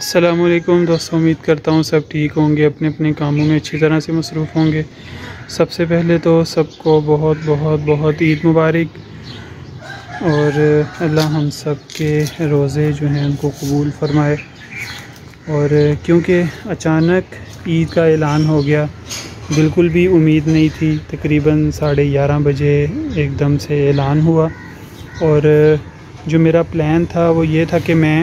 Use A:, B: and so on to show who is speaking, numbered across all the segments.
A: असलकुम दोस्तों, उम्मीद करता हूँ सब ठीक होंगे अपने अपने कामों में अच्छी तरह से मसरूफ़ होंगे। सबसे पहले तो सबको बहुत बहुत बहुत ईद मुबारक और अल्लाह हम सब के रोज़े जो हैं उनको कबूल फरमाए। और क्योंकि अचानक ईद का ऐलान हो गया, बिल्कुल भी उम्मीद नहीं थी, तकरीबन साढ़े ग्यारह बजे एकदम से ऐलान हुआ। और जो मेरा प्लान था वो ये था कि मैं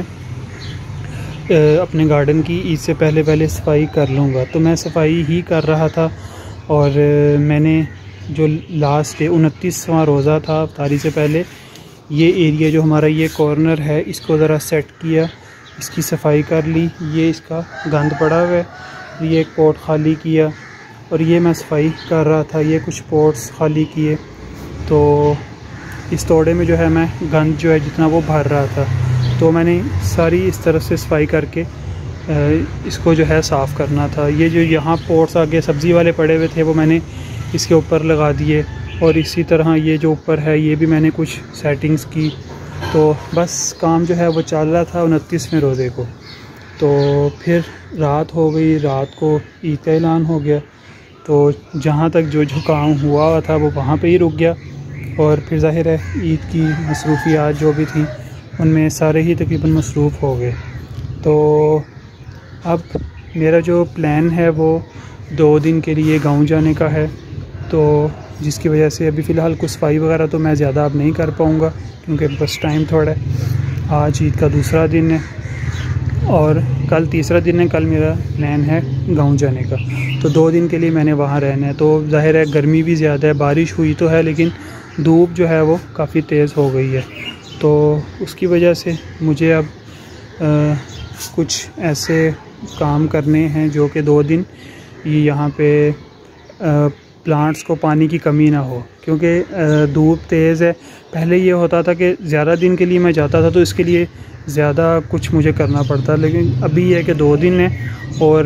A: अपने गार्डन की ईद से पहले पहले सफ़ाई कर लूँगा। तो मैं सफ़ाई ही कर रहा था और मैंने जो लास्ट डे उनतीसवां रोज़ा था अफ्तारी से पहले, ये एरिया जो हमारा ये कॉर्नर है, इसको ज़रा सेट किया, इसकी सफ़ाई कर ली, ये इसका गंद पड़ा हुआ है, ये पोट खाली किया और ये मैं सफ़ाई कर रहा था, ये कुछ पोट्स खाली किए। तो इस तोड़े में जो है मैं गंद जो है जितना वो भर रहा था। तो मैंने सारी इस तरह से सफ़ाई करके इसको जो है साफ़ करना था। ये जो यहाँ पोर्ट्स आगे सब्ज़ी वाले पड़े हुए थे, वो मैंने इसके ऊपर लगा दिए और इसी तरह ये जो ऊपर है, ये भी मैंने कुछ सेटिंग्स की। तो बस काम जो है वो चल रहा था उनतीसवें रोज़े को। तो फिर रात हो गई, रात को ईद का ऐलान हो गया। तो जहाँ तक जो जो काम हुआ था, वो वहाँ पे ही रुक गया। और फिर ज़ाहिर है, ईद की मसरूफियात जो भी थी उनमें सारे ही तकरीबन मसरूफ़ हो गए। तो अब मेरा जो प्लान है वो दो दिन के लिए गाँव जाने का है। तो जिसकी वजह से अभी फ़िलहाल कुछ सफ़ाई वगैरह तो मैं ज़्यादा अब नहीं कर पाऊँगा, क्योंकि बस टाइम थोड़ा है। आज ईद का दूसरा दिन है और कल तीसरा दिन है, कल मेरा प्लान है गाँव जाने का। तो दो दिन के लिए मैंने वहाँ रहना है। तो ज़ाहिर है गर्मी भी ज़्यादा है, बारिश हुई तो है, लेकिन धूप जो है वो काफ़ी तेज़ हो गई है। तो उसकी वजह से मुझे अब आ, कुछ ऐसे काम करने हैं जो कि दो दिन ये यहाँ पे आ, प्लांट्स को पानी की कमी ना हो। क्योंकि धूप तेज़ है। पहले ये होता था कि ज़्यादा दिन के लिए मैं जाता था तो इसके लिए ज़्यादा कुछ मुझे करना पड़ता। लेकिन अभी यह है कि दो दिन है और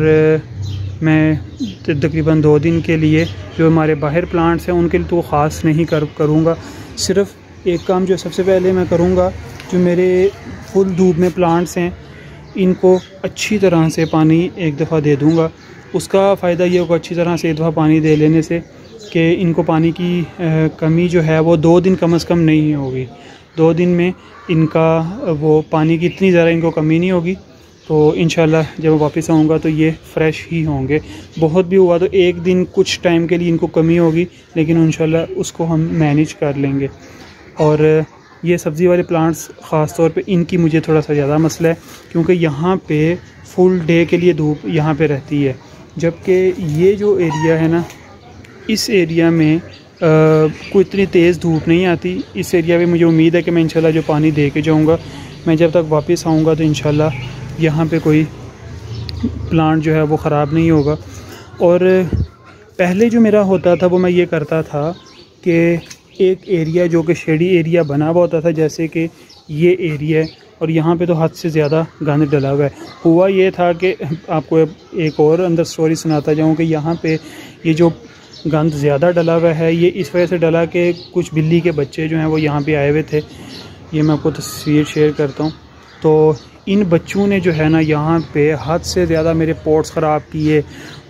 A: मैं तकरीबन दो दिन के लिए जो हमारे बाहर प्लांट्स हैं उनके लिए तो ख़ास नहीं कर करूँगा। सिर्फ़ एक काम जो सबसे पहले मैं करूँगा, जो मेरे फुल धूप में प्लांट्स हैं, इनको अच्छी तरह से पानी एक दफ़ा दे दूँगा। उसका फ़ायदा ये होगा अच्छी तरह से एक दफ़ा पानी दे लेने से कि इनको पानी की कमी जो है वो दो दिन कम अज़ कम नहीं होगी। दो दिन में इनका, वो पानी की इतनी ज़्यादा इनको कमी नहीं होगी। तो इन जब वापस आऊँगा तो ये फ़्रेश ही होंगे। बहुत भी हुआ तो एक दिन कुछ टाइम के लिए इनको कमी होगी, लेकिन इन उसको हम मैनेज कर लेंगे। और ये सब्ज़ी वाले प्लांट्स ख़ास तौर पे इनकी मुझे थोड़ा सा ज़्यादा मसला है, क्योंकि यहाँ पे फुल डे के लिए धूप यहाँ पे रहती है। जबकि ये जो एरिया है ना, इस एरिया में कोई इतनी तेज़ धूप नहीं आती। इस एरिया में मुझे उम्मीद है कि मैं इंशाल्लाह जो पानी दे के जाऊँगा, मैं जब तक वापस आऊँगा तो इंशाल्लाह यहाँ पे कोई प्लांट जो है वो ख़राब नहीं होगा। और पहले जो मेरा होता था, वो मैं ये करता था कि एक एरिया जो कि शेडी एरिया बना हुआ होता था, जैसे कि ये एरिया है, और यहाँ पे तो हद से ज़्यादा गंद डला हुआ है। हुआ ये था कि आपको एक और अंदर स्टोरी सुनाता जाऊँ कि यहाँ पे ये जो गंद ज़्यादा डला हुआ है, ये इस वजह से डला कि कुछ बिल्ली के बच्चे जो हैं वो यहाँ पे आए हुए थे। ये मैं आपको तस्वीर शेयर करता हूँ। तो इन बच्चों ने जो है ना यहाँ पे हद से ज़्यादा मेरे पोट्स ख़राब किए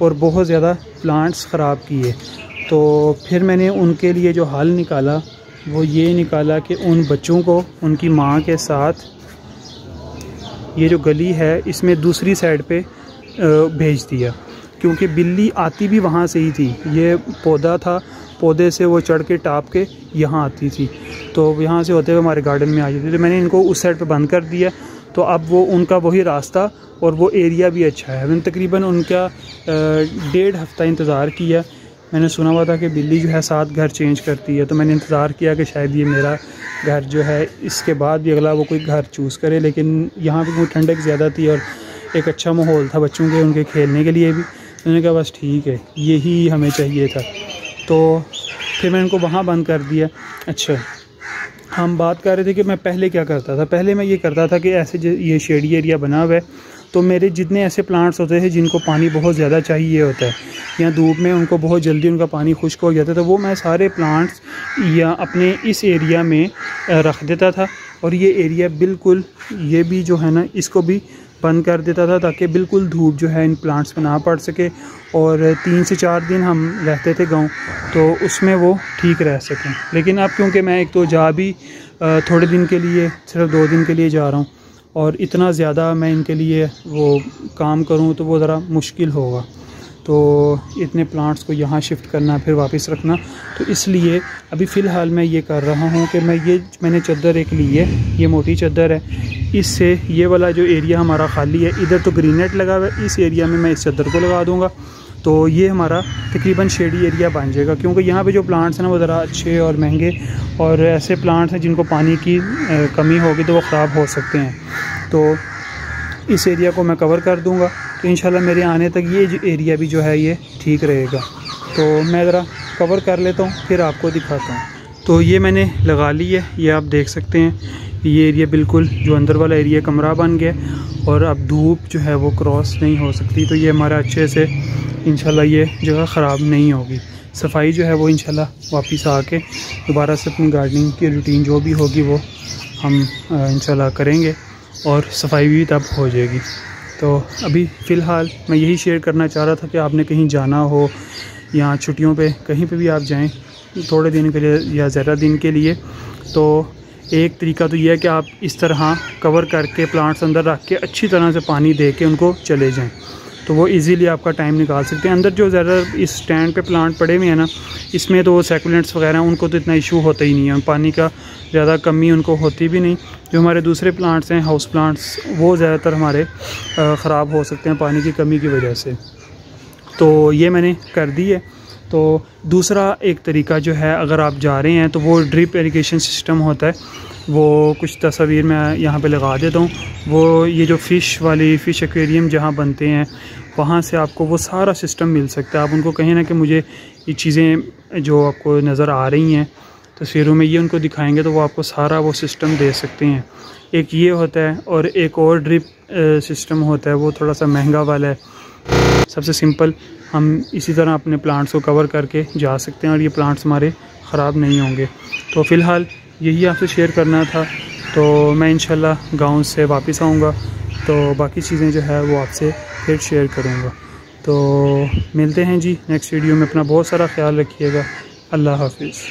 A: और बहुत ज़्यादा प्लांट्स ख़राब किए। तो फिर मैंने उनके लिए जो हल निकाला, वो ये निकाला कि उन बच्चों को, उनकी माँ के साथ ये जो गली है, इसमें दूसरी साइड पे भेज दिया। क्योंकि बिल्ली आती भी वहाँ से ही थी। ये पौधा था, पौधे से वो चढ़ के टाप के यहाँ आती थी। तो यहाँ से होते हुए हमारे गार्डन में आ जाती थी। तो मैंने इनको उस साइड पर बंद कर दिया। तो अब वो, उनका वही रास्ता और वो एरिया भी अच्छा है। मैंने तकरीबन उनका डेढ़ हफ़्ता इंतज़ार किया। मैंने सुना हुआ था कि बिल्ली जो है सात घर चेंज करती है तो मैंने इंतज़ार किया कि शायद ये मेरा घर जो है, इसके बाद भी अगला वो कोई घर चूज़ करे, लेकिन यहाँ पर ठंडक ज़्यादा थी और एक अच्छा माहौल था बच्चों के, उनके खेलने के लिए भी। मैंने कहा, बस ठीक है, यही हमें चाहिए था। तो फिर मैंने उनको वहाँ बंद कर दिया। अच्छा हम बात कर रहे थे कि मैं पहले क्या करता था? पहले मैं ये करता था कि ऐसे ये शेडी एरिया बना हुआ है तो मेरे जितने ऐसे प्लांट्स होते हैं जिनको पानी बहुत ज़्यादा चाहिए होता है, या धूप में उनको बहुत जल्दी उनका पानी खुश्क हो जाता है तो वो मैं सारे प्लांट्स या अपने इस एरिया में रख देता था और ये एरिया बिल्कुल, ये भी जो है ना, इसको भी बंद कर देता था ताकि बिल्कुल धूप जो है इन प्लांट्स में ना पड़ सके और तीन से चार दिन हम रहते थे गाँव तो उसमें वो ठीक रह सकें। लेकिन अब क्योंकि मैं एक तो जा भी थोड़े दिन के लिए, सिर्फ़ दो दिन के लिए जा रहा हूँ और इतना ज़्यादा मैं इनके लिए वो काम करूँ तो वो ज़रा मुश्किल होगा। तो इतने प्लांट्स को यहाँ शिफ्ट करना, फिर वापस रखना। तो इसलिए अभी फ़िलहाल मैं ये कर रहा हूँ कि मैं ये, मैंने चद्दर एक ली है, ये मोटी चद्दर है। इससे ये वाला जो एरिया हमारा खाली है, इधर तो ग्रीन नेट लगा हुआ है, इस एरिया में मैं इस चद्दर को लगा दूँगा। तो ये हमारा तकरीबन शेडी एरिया बन जाएगा, क्योंकि यहाँ पे जो प्लांट्स हैं ना, वो ज़रा अच्छे और महँगे और ऐसे प्लांट्स हैं जिनको पानी की कमी होगी तो वो ख़राब हो सकते हैं। तो इस एरिया को मैं कवर कर दूँगा। तो इन मेरे आने तक ये एरिया भी जो है, ये ठीक रहेगा। तो मैं ज़रा कवर कर लेता हूँ, फिर आपको दिखाता हूँ। तो ये मैंने लगा ली है, ये आप देख सकते हैं। ये एरिया बिल्कुल जो अंदर वाला एरिया कमरा बन गया और अब धूप जो है वो क्रॉस नहीं हो सकती तो ये हमारा अच्छे से इन ये जगह ख़राब नहीं होगी। सफ़ाई जो है वो इन वापस आके दोबारा से अपनी गार्डनिंग की रूटीन जो भी होगी वो हम इन करेंगे और सफ़ाई भी तब हो जाएगी। तो अभी फ़िलहाल मैं यही शेयर करना चाह रहा था कि आपने कहीं जाना हो या छुट्टियों पे कहीं पे भी आप जाएँ, थोड़े दिन के लिए या ज़्यादा दिन के लिए तो एक तरीका तो यह है कि आप इस तरह कवर करके प्लांट्स अंदर रख के अच्छी तरह से पानी दे के उनको चले जाएँ। तो वो इजीली आपका टाइम निकाल सकते हैं। अंदर जो ज़्यादा इस स्टैंड पे प्लांट पड़े हुए हैं ना, इसमें तो सेकुलेंट्स वगैरह, उनको तो इतना इशू होता ही नहीं है। पानी का ज़्यादा कमी उनको होती भी नहीं। जो हमारे दूसरे प्लांट्स हैं हाउस प्लांट्स वो ज़्यादातर हमारे ख़राब हो सकते हैं पानी की कमी की वजह से। तो ये मैंने कर दी है। तो दूसरा एक तरीका जो है, अगर आप जा रहे हैं तो वो ड्रिप इरीगेशन सिस्टम होता है। वो कुछ तस्वीर मैं यहाँ पे लगा देता हूँ। वो ये जो फ़िश वाली फ़िश एक्वेरियम जहाँ बनते हैं, वहाँ से आपको वो सारा सिस्टम मिल सकता है। आप उनको कहें ना कि मुझे ये चीज़ें जो आपको नज़र आ रही हैं, तस्वीरों में ये उनको दिखाएँगे तो वो आपको सारा वो सिस्टम दे सकते हैं। एक ये होता है और एक और ड्रिप सिस्टम होता है, वो थोड़ा सा महँगा वाला है। सबसे सिंपल हम इसी तरह अपने प्लांट्स को कवर करके जा सकते हैं और ये प्लांट्स हमारे ख़राब नहीं होंगे। तो फ़िलहाल यही आपसे शेयर करना था। तो मैं इन गाँव से वापस आऊँगा। तो बाकी चीज़ें जो है वो आपसे फिर शेयर करूँगा। तो मिलते हैं जी नेक्स्ट वीडियो में। अपना बहुत सारा ख्याल रखिएगा। अल्लाह हाफिज़।